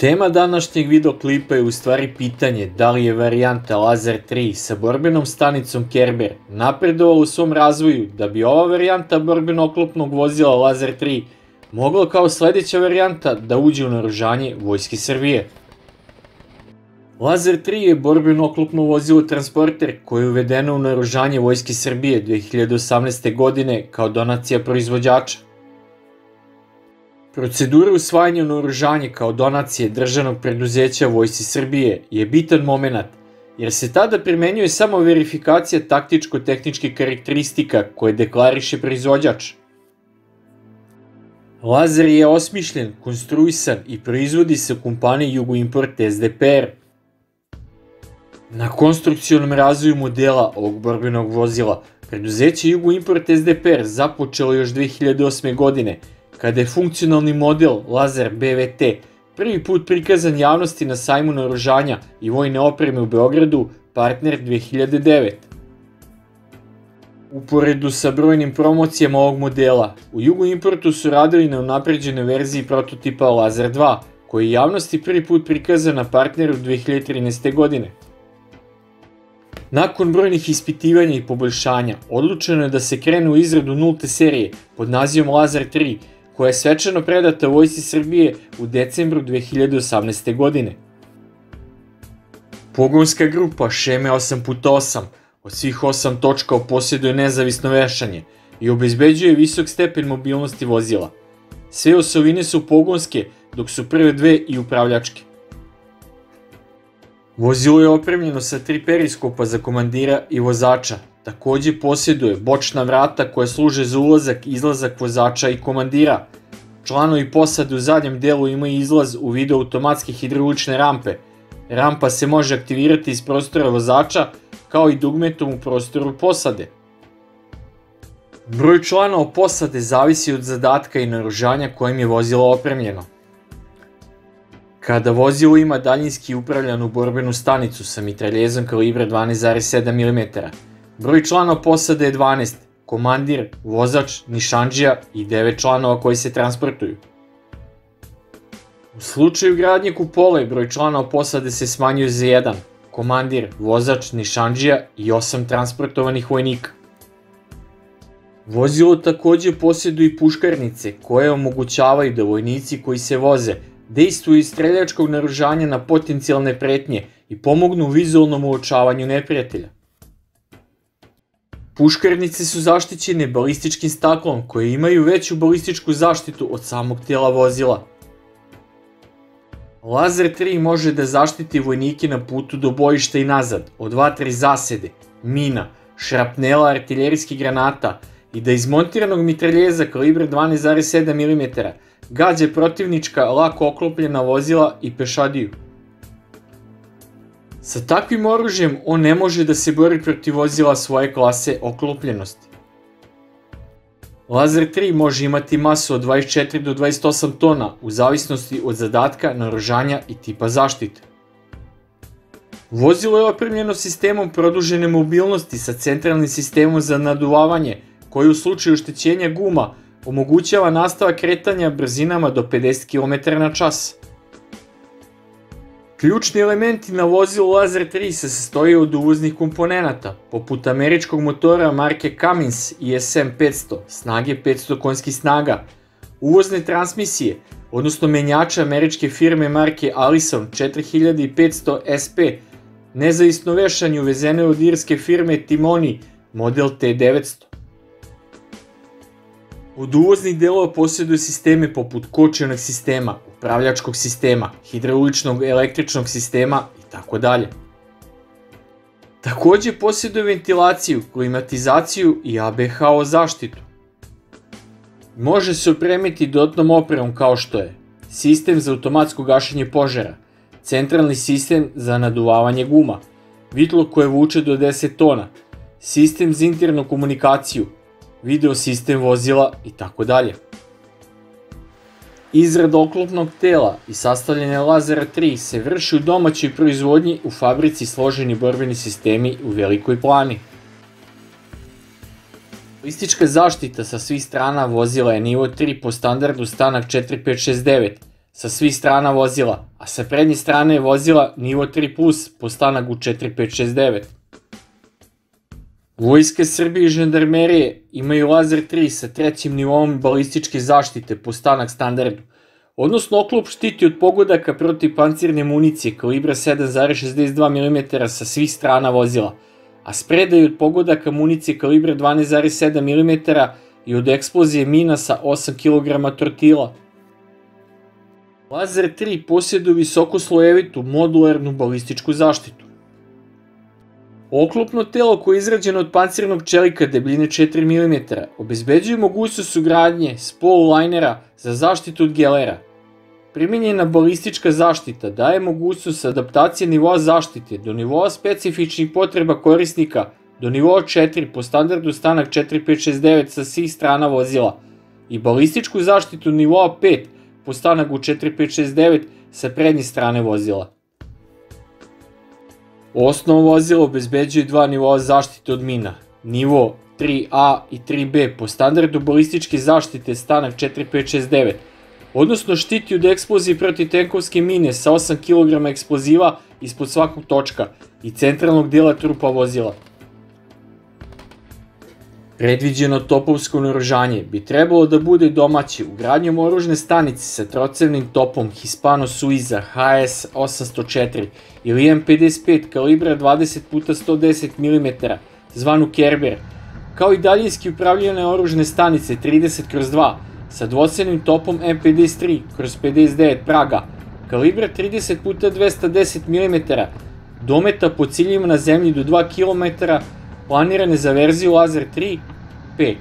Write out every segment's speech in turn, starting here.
Tema današnjeg videoklipa je u stvari pitanje da li je varijanta Lazer 3 sa borbenom stanicom Kerber napredovala u svom razvoju da bi ova varijanta borbeno-oklopnog vozila Lazer 3 mogla kao sledeća varijanta da uđe u naružanje Vojske Srbije. Lazer 3 je borbeno-oklopno vozilo transporter koje je uvedeno u naružanje Vojske Srbije 2018. godine kao donacija proizvođača. Procedura usvajanja naoružanja kao donacije državnog preduzeća Vojsi Srbije je bitan moment, jer se tada primenjuje samo verifikacija taktičko-tehničkih karakteristika koje deklariše proizvođač. Lazer je osmišljen, konstruisan i proizvodi se u kompaniji Jugoimport SDPR. Na konstrukcionom razvoju modela ovog borbenog vozila preduzeće Jugoimport SDPR započelo još 2008. godine – kada je funkcionalni model Lazer BVT prvi put prikazan javnosti na sajmu naoružanja i vojne opreme u Beogradu, partner 2009. Uporedu sa brojnim promocijama ovog modela, u Jugo Importu su radili na unapređene verziji prototipa Lazer 2, koji je javnosti prvi put prikazan na partneru 2013. godine. Nakon brojnih ispitivanja i poboljšanja, odlučeno je da se krene u izradu nulte serije pod nazivom Lazer 3, koja je svečano predata Vojsi Srbije u decembru 2018. godine. Pogonska grupa Šeme 8x8 od svih 8 točka posjeduje nezavisno vešanje i obezbeđuje visok stepen mobilnosti vozila. Sve osovine su pogonske, dok su prve dve i upravljačke. Vozilo je opremljeno sa tri periskopa za komandira i vozača, Takođe posjeduje bočna vrata koja služe za ulazak i izlazak vozača i komandira. Članovi posade u zadnjem delu imaju izlaz u vidu automatske hidraulične rampe. Rampa se može aktivirati iz prostora vozača kao i dugmetom u prostoru posade. Broj članova posade zavisi od zadatka i naružanja kojim je vozilo opremljeno. Kada vozilo ima daljinski upravljanu borbenu stanicu sa mitraljezom kalibra 12,7 mm, Broj članova posade je 12, komandir, vozač, nišanđija i 9 članova koji se transportuju. U slučaju gradnje kupole, broj članova posade se smanjuje za 1, komandir, vozač, nišanđija i 8 transportovanih vojnika. Vozilo takođe posjeduje i puškarnice koje omogućavaju da vojnici koji se voze dejstvuju iz streljačkog naružanja na potencijalne pretnje i pomognu u vizualnom uočavanju neprijatelja. Puškarnice su zaštićene balističkim staklom koje imaju veću balističku zaštitu od samog tela vozila. Lazer 3 može da zaštiti vojnike na putu do bojišta i nazad od vatre zasede, mina, šrapnela artiljerijskih granata i da iz montiranog mitraljeza kalibra 12,7 mm gađe protivnička lako oklopljena vozila i pešadiju. Sa takvim oružjem on ne može da se bori protiv vozila svoje klase oklopljenosti. Lazer 3 može imati masu od 24 do 28 tona u zavisnosti od zadatka, naoružanja i tipa zaštite. Vozilo je opremljeno sistemom produžene mobilnosti sa centralnim sistemom za naduvavanje, koji u slučaju oštećenja guma omogućava nastavak kretanja brzinama do 50 km na čas. Ključni elementi na vozilu Lazer 3 se sastoji od uvoznih komponenata, poput američkog motora marke Cummins ISM 500, snage 500 konjskih snaga, uvozne transmisije, odnosno menjača američke firme marke Allison 4500 SP, nezavisno vešanje uvezene od irske firme Timoni, model T900. Od uvoznih delova posjeduje sisteme poput kočionog sistema, upravljačkog sistema, hidrauličnog električnog sistema i tako dalje. Takođe posjeduje ventilaciju, klimatizaciju i ABHO zaštitu. Može se opremiti dodatnom opremom kao što je sistem za automatsko gašenje požara, centralni sistem za naduvavanje guma, vitlo koje vuče do 10 tona, sistem za internu komunikaciju, video sistem vozila i tako dalje. Izrada oklopnog tela i sastavljanje lazera 3 se vrši u domaćoj proizvodnji u fabrici složeni borbeni sistemi u Velikoj plani. Balistička zaštita sa svih strana vozila je nivo 3 po standardu stanak 4569 sa svih strana vozila, a sa prednje strane vozila nivo 3 plus po stanagu 4569. Vojske Srbije i žandarmerije imaju lazer 3 sa trećim nivom balističke zaštite po stanak standardu, odnosno oklop štiti od pogodaka protiv pancirne municije kalibra 7,62 mm sa svih strana vozila, a spredaju od pogodaka municije kalibra 12,7 mm i od eksplozije mina sa 8 kg tortila. Lazer 3 posjeduje visoko slojevitu modularnu balističku zaštitu. Oklopno telo koje je izrađeno od pancirnog čelika debljine 4 mm obezbeđuje mogućnost ugradnje spolu linera za zaštitu od gelera. Primenjena balistička zaštita daje mogućnost adaptacije nivoa zaštite do nivoa specifičnih potreba korisnika do nivoa 4 po standardu stanak 4569 sa svih strana vozila i balističku zaštitu nivoa 5 po stanagu 4569 sa prednje strane vozila. Osnovno vozilo obezbeđuje dva nivoa zaštite od mina, nivo 3A i 3B po standardu balističke zaštite stanak 4569, odnosno štiti od eksplozije protiv tenkovske mine sa 8 kg eksploziva ispod svakog točka i centralnog dela trupa vozila. Predviđeno topovsko naoružanje bi trebalo da bude domaće ugradnjom oružne stanice sa trocevnim topom Hispano Suiza HS 804 ili M55 kalibra 20 x 110 mm, zvanu Kerber, kao i daljinski upravljene oružne stanice 30 kroz 2 sa dvocenim topom M53 kroz 59 Praga, kalibra 30 x 210 mm, dometa po ciljima na zemlji do 2 km, planirane za verziju Lazer 3 5.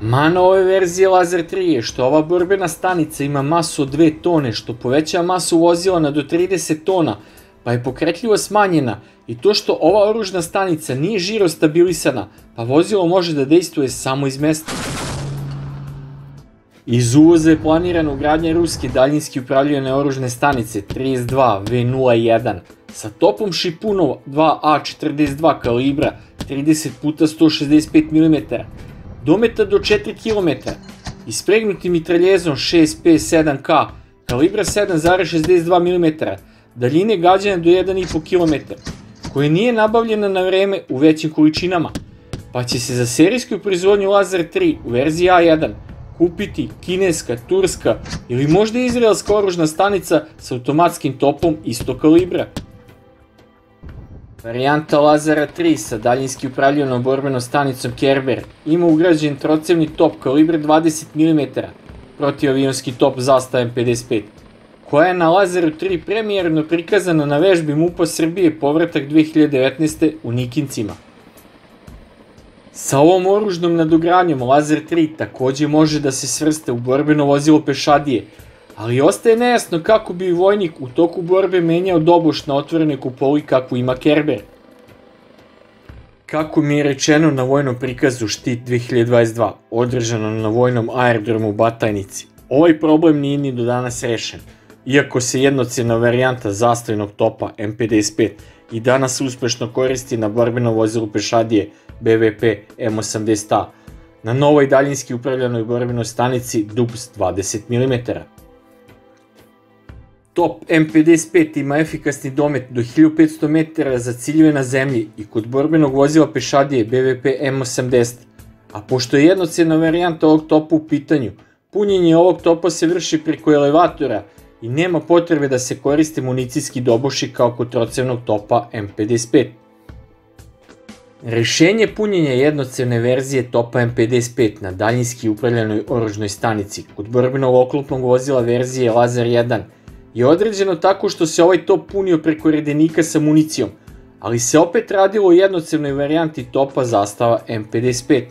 Mana ove verzije Lazer 3 je što ova borbena stanica ima masu od 2 tone, što povećava masu vozila na do 30 tona, pa je pokretljivo smanjena i to što ova oružna stanica nije žiro stabilisana, pa vozilo može da dejstvuje samo iz mesta. Iz uvoza je planirano ugradnje ruske daljinski upravljene oružne stanice 32 V01 sa topom Šipunov 2A42 kalibra 30 puta 165 mm, dometa do 4 km, ispregnutim mitraljezom 6P7K kalibra 7,62 mm, daljine gađanja do 1,5 km, koja nije nabavljena na vreme u većim količinama, pa će se za serijsku proizvodnju Lazer 3 u verziji A1 kupiti kineska, turska ili možda izraelska oružna stanica sa automatskim topom isto kalibra. Varijanta Lazara 3 sa daljinski upravljenom borbenom stanicom Kerber ima ugrađen trocevni top kalibra 20 mm, protivavionski top zastava M55, koja je na Lazaru 3 premijerno prikazana na vežbi MUPA Srbije povratak 2019. u Nikincima. Sa ovom oružnom nadogranjom Lazer 3 takođe može da se svrste u borbeno vozilo pešadije, ali ostaje nejasno kako bi vojnik u toku borbe menjao doboš na otvorene kupoli kakvu ima Kerber. Kako mi je rečeno na vojnom prikazu Štit 2022, održano na vojnom aerodromu Batajnici, ovaj problem nije ni do danas rešen, iako se jednocena varijanta zastavljenog topa M55 i danas uspešno koristi na borbeno vozilu pešadije BVP M80A, na novoj daljinski upravljanoj borbenoj stanici DUBS 20 mm. Top M55 ima efikasni domet do 1500 metara za ciljeve na zemlji i kod borbenog vozila pešadije BVP M80, a pošto je jednocena varijanta ovog topa u pitanju, punjenje ovog topa se vrši preko elevatora i nema potrebe da se koriste municijski doboši kao kod trocevnog topa M55. Rešenje punjenja jednocevne verzije topa M55 na daljinski upravljanoj oružnoj stanici kod borbenog oklopnog vozila verzije Lazar 1 je određeno tako što se ovaj top punio preko redenika sa municijom, ali se opet radilo o jednocevnoj varijanti topa zastava M55.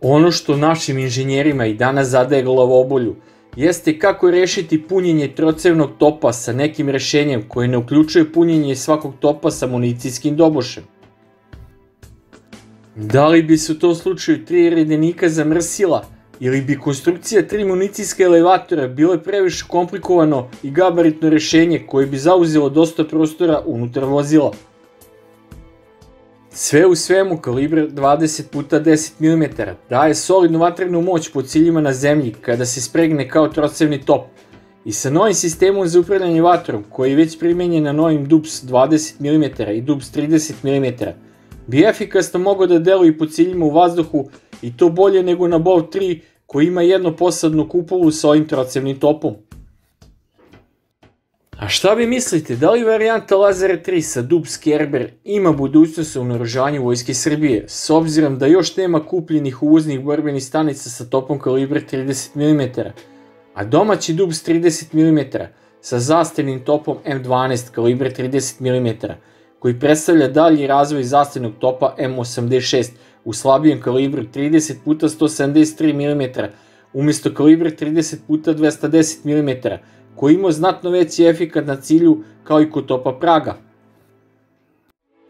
Ono što našim inženjerima i danas zadaje glavobolju jeste kako rešiti punjenje trocevnog topa sa nekim rešenjem koje ne uključuje punjenje svakog topa sa municijskim dobošem. Da li bi se u tom slučaju tri redenika zamrsila ili bi konstrukcija tri municijska elevatora bile previše komplikovano i gabaritno rešenje koje bi zauzelo dosta prostora unutar vozila. Sve u svemu kalibar 20 puta 10 mm daje solidnu vatrenu moć po ciljima na zemlji kada se spregne kao trocevni top. I sa novim sistemom za upravljanje vatrom, koji je već primenjen na novim DUBS 20 mm i DUBS 30 mm, bi efikasno mogao da deluje po ciljima u vazduhu i to bolje nego na BOV 3 koji ima jedno posadnu kupolu sa ovim trocevnim topom. A šta vi mislite, da li varijanta Lazare 3 sa Dubs Kerber ima budućnost u naružanju Vojske Srbije, s obzirom da još nema kupljenih uvoznih borbenih stanica sa topom kalibra 30 mm, a domaći Dubs 30 mm sa zastavnim topom M12 kalibra 30 mm, koji predstavlja dalji razvoj zastavnog topa M86 u slabijem kalibru 30 puta 173 mm, umesto kalibra 30 puta 210 mm, koji ima znatno veći efikat na cilju kao i kod topa Praga.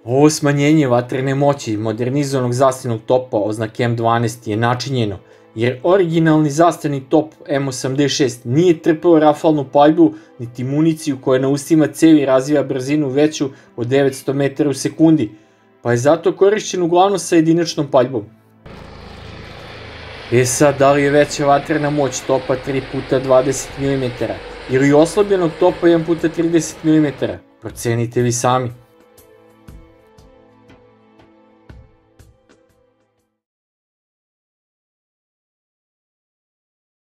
Ovo smanjenje vatrene moći modernizovanog zastavnog topa oznake M12 je načinjeno, jer originalni zastavni top M86 nije trpeo rafalnu paljbu niti municiju koja na ustima cevi razvija brzinu veću od 900 metara u sekundi, pa je zato korišćen uglavnom sa jedinačnom paljbom. E sad, da li je veća vatrena moć topa 3 puta 20 mm ili oslabljenog topa 1 puta 30 mm? Procenite vi sami.